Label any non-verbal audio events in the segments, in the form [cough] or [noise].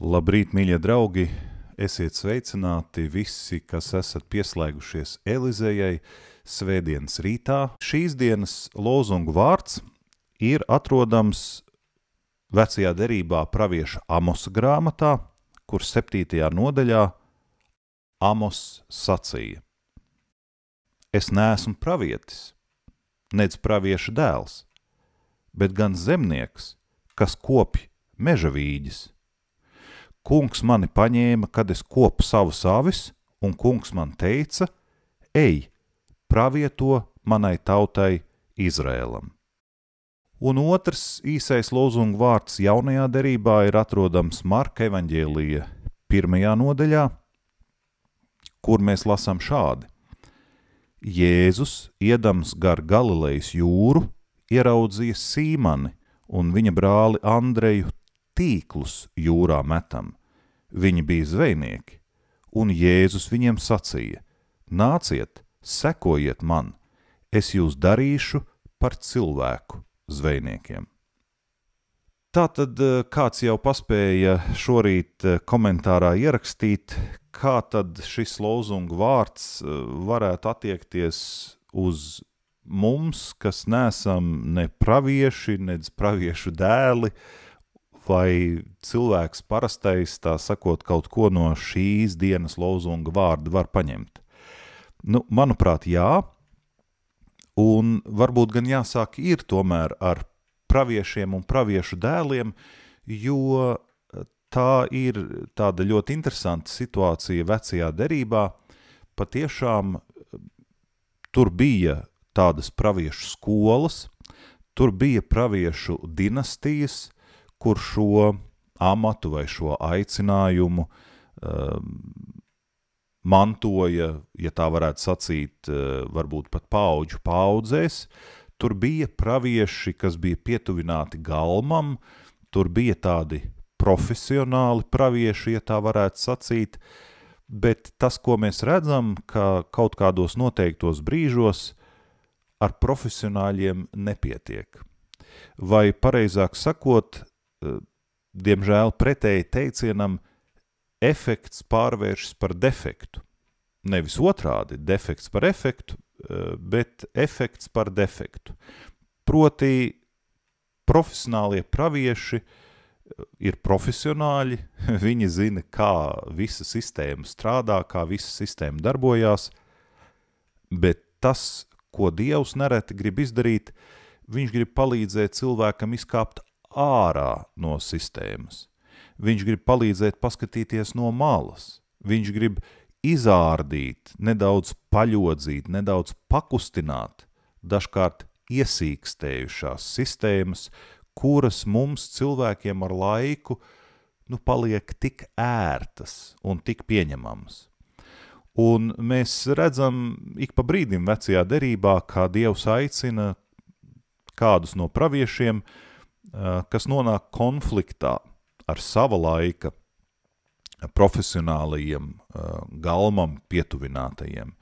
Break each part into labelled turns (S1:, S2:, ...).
S1: Labrīt, mīļie draugi! Esiet sveicināti visi, kas esat pieslēgušies Elizējai svētdienas rītā. Šīs dienas lozungu vārds ir atrodams vecajā derībā pravieša Amosa grāmatā, kur septītajā nodaļā Amos sacīja. Es neesmu pravietis, nedz pravieša dēls, bet gan zemnieks, kas kopj meža vīģis. Kungs mani paņēma, kad es kopu savus avis, un kungs man teica, ej, pravieto manai tautai Izrēlam. Un otrs īsais lozungu vārds jaunajā derībā ir atrodams Marka evaņģēlija pirmajā nodaļā, kur mēs lasām šādi. Jēzus, iedams gar Galilejas jūru, ieraudzīja Sīmani un viņa brāli Andreju tīklus jūrā metam. Viņi bija zvejnieki, un Jēzus viņiem sacīja: Nāciet, sekojiet man, es jūs darīšu par cilvēku zvejniekiem. Tātad kāds jau paspēja šorīt komentārā ierakstīt, kā tad šis lozungu vārds varētu attiekties uz mums, kas neesam ne pravieši, nedz praviešu dēli, vai cilvēks parastais, tā sakot, kaut ko no šīs dienas lozunga vārda var paņemt. Nu, manuprāt, jā, un varbūt gan jāsāk ir tomēr ar praviešiem un praviešu dēliem, jo tā ir tāda ļoti interesanta situācija vecajā derībā. Patiešām tur bija tādas praviešu skolas, tur bija praviešu dinastijas, kur šo amatu vai šo aicinājumu um, mantoja, ja tā varētu sacīt, uh, varbūt pat paudžu paudzēs. Tur bija pravieši, kas bija pietuvināti galmam, tur bija tādi profesionāli pravieši, ja tā varētu sacīt, bet tas, ko mēs redzam, ka kaut kādos noteiktos brīžos ar profesionāļiem nepietiek. Vai pareizāk sakot, diemžēl pretēji teicienam, efekts pārvēršas par defektu. Nevis otrādi, defekts par efektu, bet efekts par defektu. Proti, profesionālie pravieši ir profesionāļi, [laughs] viņi zina, kā visa sistēma strādā, kā visa sistēma darbojās, bet tas, ko Dievs nereti grib izdarīt, viņš grib palīdzēt cilvēkam izkāpt ārā no sistēmas. Viņš grib palīdzēt paskatīties no malas. Viņš grib izārdīt, nedaudz paļodzīt, nedaudz pakustināt, dažkārt iesīkstējušās sistēmas, kuras mums cilvēkiem ar laiku nu, paliek tik ērtas un tik pieņemamas. Un mēs redzam ik pa brīdim vecajā derībā, kā Dievs aicina kādus no praviešiem uh, kas nonāk konfliktā ar sava laika profesionālajiem eh, galmam pietuvinātajiem,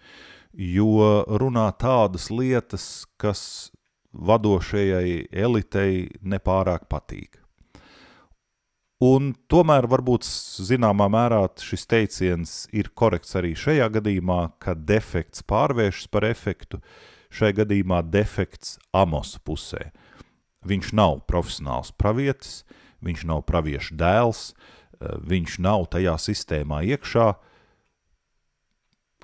S1: jo runā tādas lietas, kas vadošajai elitei nepārāk patīk. Un tomēr varbūt zināmā mērā šis teiciens ir korekts arī šajā gadījumā, ka defekts pārvēršas par efektu, šai gadījumā defekts Amosa pusē. Uh, Viņš nav profesionāls pravietis, viņš nav praviešu dēls, eh, viņš nav tajā sistēmā iekšā.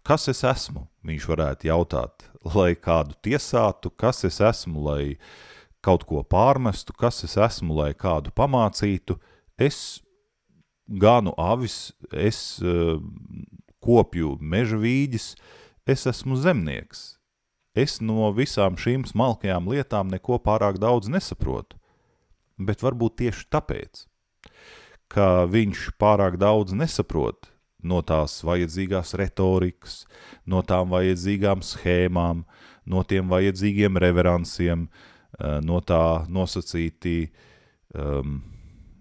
S1: Kas es esmu? Viņš varētu jautāt, lai kādu tiesātu, kas es esmu, lai kaut ko pārmestu, kas es esmu, lai kādu pamācītu. Es ganu avis, es uh, kopju meža vīģis, es esmu zemnieks, Es no visām šīm smalkajām lietām neko pārāk daudz nesaprotu, bet varbūt tieši tāpēc, ka viņš pārāk daudz nesaprot no tās vajadzīgās retorikas, no tām vajadzīgām schēmām, no tiem vajadzīgiem reveransiem, eh, no tā nosacītī um,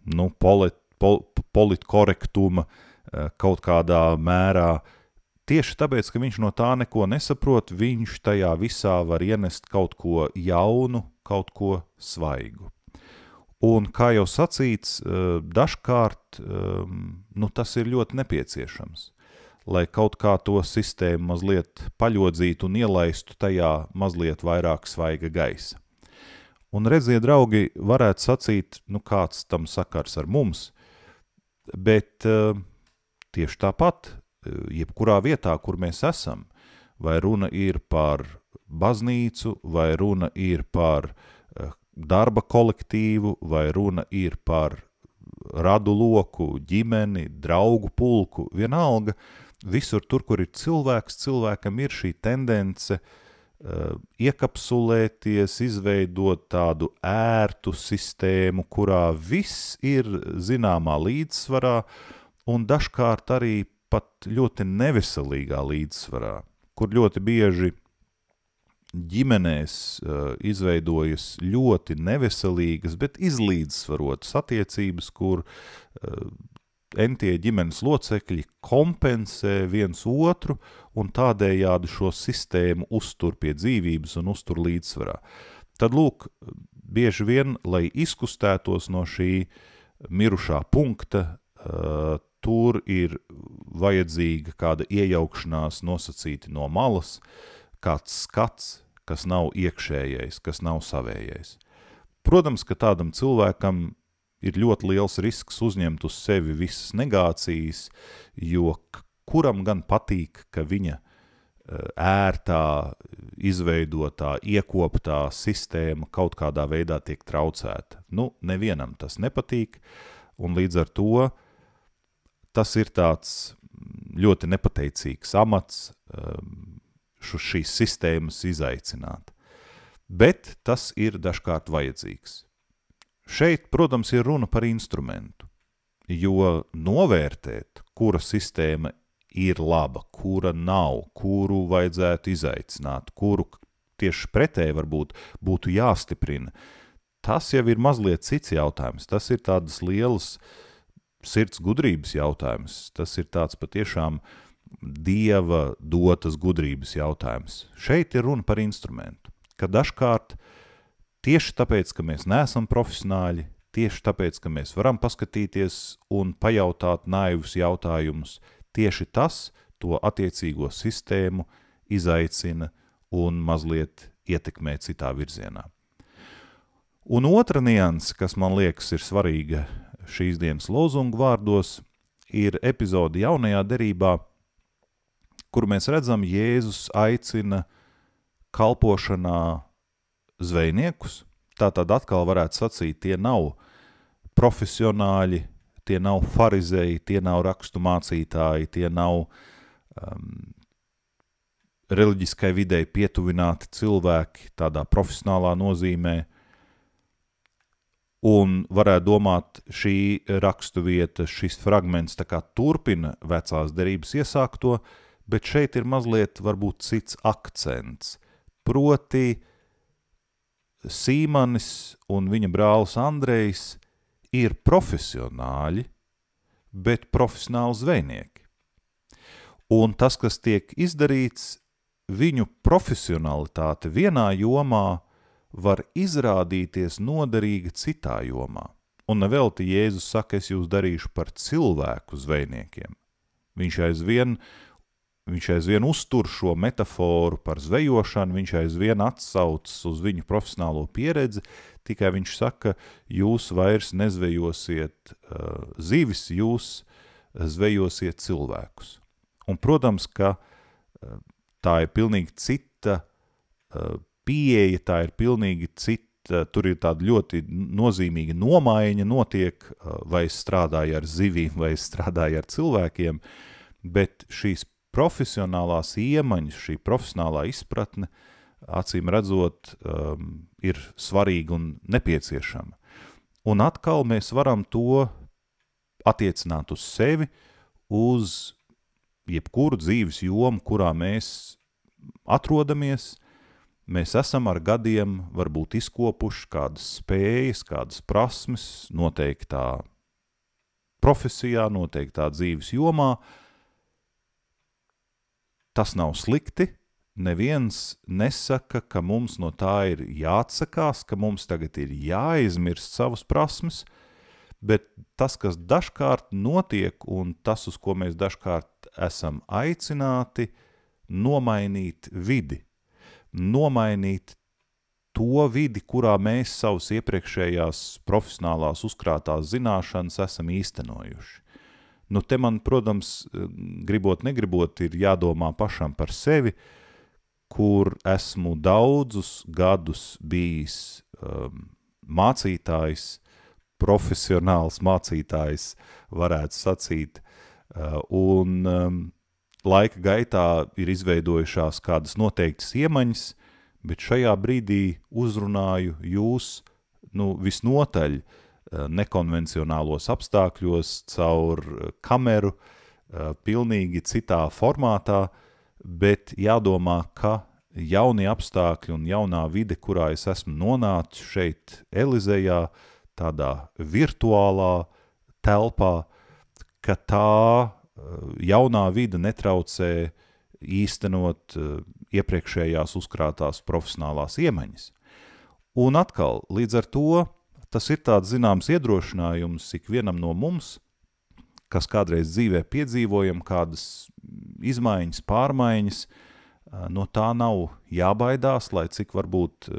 S1: nu, polit, pol, politkorektuma eh, kaut kādā mērā uh, Tieši tāpēc, ka viņš no tā neko nesaprot, viņš tajā visā var ienest kaut ko jaunu, kaut ko svaigu. Un, kā jau sacīts, uh, dažkārt um, nu, tas ir ļoti nepieciešams, lai kaut kā to sistēmu mazliet paļodzītu un ielaistu tajā mazliet vairāk svaiga gaisa. Un redziet, draugi, varētu sacīt, nu kāds tam sakars ar mums, bet uh, tieši tāpat, jebkurā vietā, kur mēs esam, vai runa ir par baznīcu, vai runa ir par uh, darba kolektīvu, vai runa ir par radu loku, ģimeni, draugu pulku, vienalga, visur tur, kur ir cilvēks, cilvēkam ir šī tendence Uh, iekapsulēties, izveidot tādu ērtu sistēmu, kurā viss ir zināmā līdzsvarā un dažkārt arī pat ļoti neveselīgā līdzsvarā, kur ļoti bieži ģimenēs uh, izveidojas ļoti neveselīgas, bet izlīdzsvarotas attiecības, kur uh, entie ģimenes locekļi kompensē viens otru un tādējādi šo sistēmu uztur pie dzīvības un uztur līdzsvarā. Tad lūk, bieži vien, lai izkustētos no šī mirušā punkta, uh, tur ir vajadzīga kāda iejaukšanās nosacīti no malas, kāds skats, kas nav iekšējais, kas nav savējais. Protams, ka tādam cilvēkam ir ļoti liels risks uzņemt uz sevi visas negācijas, jo kuram gan patīk, ka viņa eh, ērtā, izveidotā, iekoptā sistēma kaut kādā veidā tiek traucēta. Nu, nevienam tas nepatīk, un līdz ar to tas ir tāds ļoti nepateicīgs amats ehm, šīs sistēmas izaicināt. Bet tas ir dažkārt vajadzīgs. Šeit, protams, ir runa par instrumentu, jo novērtēt, kura sistēma ir laba, kura nav, kuru vajadzētu izaicināt, kuru tieši pretēji varbūt būtu jāstiprina, tas jau ir mazliet cits jautājums. Tas ir tādas lielas sirds gudrības jautājums. Tas ir tāds patiešām dieva dotas gudrības jautājums. Šeit ir runa par instrumentu, ka dažkārt Tieši tāpēc, ka mēs neesam profesionāļi, tieši tāpēc, ka mēs varam paskatīties un pajautāt naivus jautājumus, tieši tas to attiecīgo sistēmu izaicina un mazliet ietekmē citā virzienā. Un otra nianse, kas man liekas ir svarīga šīs dienas lozungu vārdos, ir epizode jaunajā derībā, kur mēs redzam, Jēzus aicina kalpošanā zvejniekus. Tā tad atkal varētu sacīt, tie nav profesionāļi, tie nav farizēji, tie nav rakstu mācītāji, tie nav um, reliģiskai videi pietuvināti cilvēki tādā profesionālā nozīmē. Un varētu domāt, šī rakstu vieta, šis fragments turpina vecās derības iesākto, bet šeit ir mazliet varbūt cits akcents. Proti, Sīmanis un viņa brālis Andrejs ir profesionāļi, bet profesionāli zvejnieki. Un tas, kas tiek izdarīts, viņu profesionalitāte vienā jomā var izrādīties noderīga citā jomā. Un nevelti Jēzus saka, es jūs darīšu par cilvēku zvejniekiem. Viņš aizvien Viņš aizvien uztur šo metaforu par zvejošanu, viņš aizvien atsaucas uz viņu profesionālo pieredzi, tikai viņš saka, jūs vairs nezvejosiet uh, zivis, jūs zvejosiet cilvēkus. Un, protams, ka uh, tā ir pilnīgi cita uh, pieeja, tā ir pilnīgi cita, tur ir tāda ļoti nozīmīga nomaiņa notiek, uh, vai es strādāju ar zivīm, vai es strādāju ar cilvēkiem, bet šīs profesionālās iemaņas, šī profesionālā izpratne, acīm redzot, um, ir svarīga un nepieciešama. Un atkal mēs varam to attiecināt uz sevi, uz jebkuru dzīves jomu, kurā mēs atrodamies, mēs esam ar gadiem varbūt izkopuši kādas spējas, kādas prasmes noteiktā profesijā, noteiktā dzīves jomā, Tas nav slikti, neviens nesaka, ka mums no tā ir jāatsakās, ka mums tagad ir jāizmirst savas prasmes, bet tas, kas dažkārt notiek un tas, uz ko mēs dažkārt esam aicināti, nomainīt vidi, nomainīt to vidi, kurā mēs savus iepriekšējās profesionālās uzkrātās zināšanas esam īstenojuši. Nu, te man, protams, gribot, negribot, ir jādomā pašam par sevi, kur esmu daudzus gadus bijis um, mācītājs, profesionāls mācītājs, varētu sacīt, uh, un um, laika gaitā ir izveidojušās kādas noteiktas iemaņas, bet šajā brīdī uzrunāju jūs nu, visnotaļ uh, nekonvencionālos apstākļos, caur kameru, uh, pilnīgi citā formātā, bet jādomā, ka jaunie apstākļi un jaunā vide, kurā es esmu nonācis šeit Elizejā, tādā virtuālā telpā, ka tā jaunā vide netraucē īstenot iepriekšējās uzkrātās profesionālās iemaņas. Un atkal, līdz ar to, tas ir tāds zināms iedrošinājums ikvienam no mums, kas kādreiz dzīvē piedzīvojam kādas izmaiņas, pārmaiņas, no tā nav jābaidās, lai cik varbūt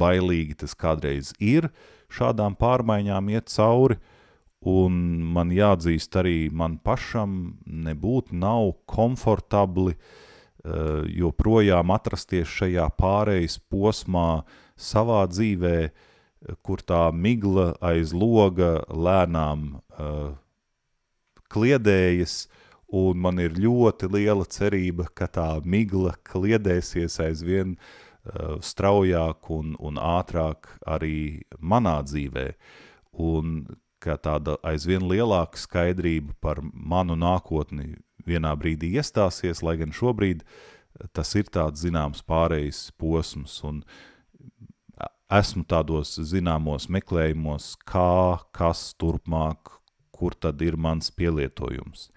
S1: bailīgi tas kādreiz ir šādām pārmaiņām iet cauri, un man jāatzīst arī man pašam nebūt nav komfortabli joprojām atrasties šajā pārejas posmā savā dzīvē, kur tā migla aiz loga lēnām uh, kliedējas, un man ir ļoti liela cerība, ka tā migla kliedēsies aizvien uh, straujāk un, un ātrāk arī manā dzīvē, un ka tāda aizvien lielāka skaidrība par manu nākotni vienā brīdī iestāsies, lai gan šobrīd tas ir tāds zināms pārējais posms, un esmu tādos zināmos meklējumos, kā, kas turpmāk, kur tad ir mans pielietojums.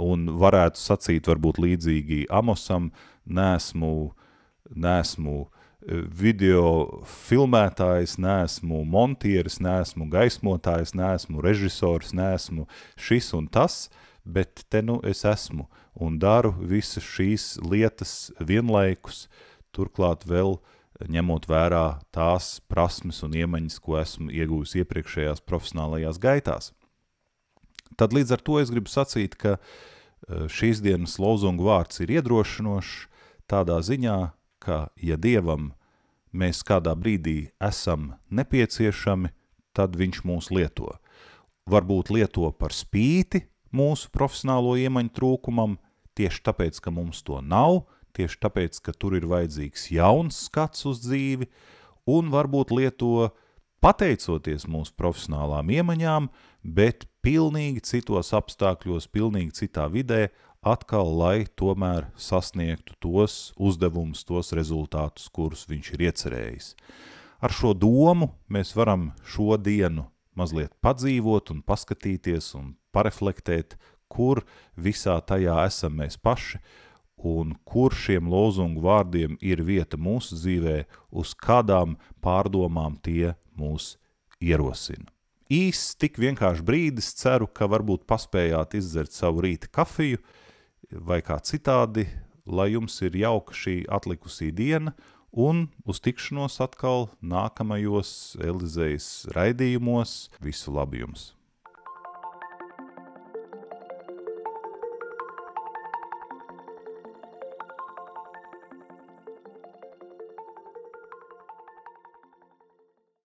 S1: Un varētu sacīt varbūt līdzīgi Amosam, nesmu, nesmu e, video filmētājs, neesmu montieris, neesmu gaismotājs, neesmu režisors, neesmu šis un tas, bet te nu es esmu un daru visas šīs lietas vienlaikus, turklāt vēl ņemot vērā tās prasmes un iemaņas, ko esmu iegūjis iepriekšējās profesionālajās gaitās. Tad līdz ar to es gribu sacīt, ka eh, šīs dienas lozungu vārds ir iedrošinošs tādā ziņā, ka ja Dievam mēs kādā brīdī esam nepieciešami, tad viņš mūs lieto. Varbūt lieto par spīti mūsu profesionālo iemaņu trūkumam, tieši tāpēc, ka mums to nav, tieši tāpēc, ka tur ir vajadzīgs jauns skats uz dzīvi, un varbūt lieto pateicoties mūsu profesionālām iemaņām, bet pilnīgi citos apstākļos, pilnīgi citā vidē, atkal, lai tomēr sasniegtu tos uzdevumus, tos rezultātus, kurus viņš ir iecerējis. Ar šo domu mēs varam šo dienu mazliet padzīvot un paskatīties un pareflektēt, kur visā tajā esam mēs paši un kur šiem lozungu vārdiem ir vieta mūsu dzīvē, uz kādām pārdomām tie mūs ierosina. Īsts, tik vienkārši brīdis, ceru, ka varbūt paspējāt izdzert savu rīta kafiju vai kā citādi, lai jums ir jauka šī atlikusī diena un uz tikšanos atkal nākamajos Elizejas raidījumos. Visu labu jums!